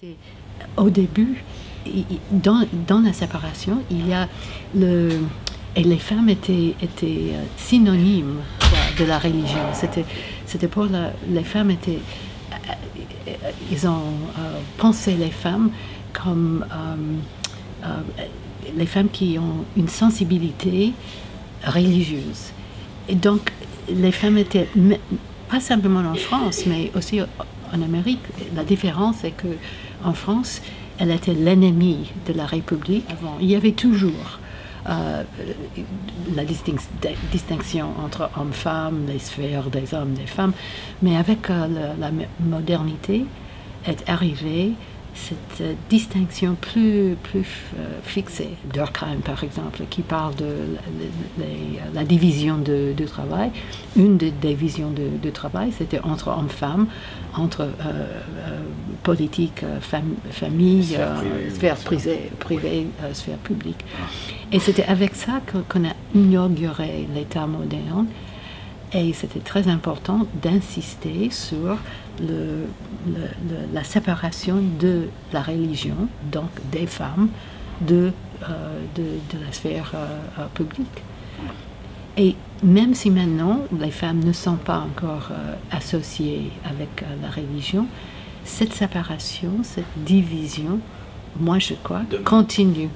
C'était au début, dans, la séparation, il y a le et les femmes étaient, euh, synonymes de la religion. C'était, pour les femmes étaient, euh, euh, ils ont euh, pensé les femmes comme euh, euh, les femmes qui ont une sensibilité religieuse. Et donc, les femmes étaient, pas simplement en France, mais aussi en Amérique. La différence est que en France, elle était l'ennemie de la République avant. Il y avait toujours euh, la distinc- distinction entre hommes-femmes, les sphères des hommes, des femmes, mais avec euh, la, la modernité est arrivée cette euh, distinction plus, plus euh, fixée. Durkheim, par exemple, qui parle de la- division de- du travail. Une des divisions de, de travail, c'était entre hommes-femmes, entre euh, euh, politique, euh, fam- famille, Sphère privée, sphère ça. privée, privée, sphère publique. Et c'était avec ça qu'on a inauguré l'État moderne. Et c'était très important d'insister sur le- le- le- la séparation de la religion, donc des femmes, de, euh, de, de la sphère euh, publique. Et même si maintenant les femmes ne sont pas encore euh, associées avec euh, la religion, cette séparation, cette division, moi je crois, continue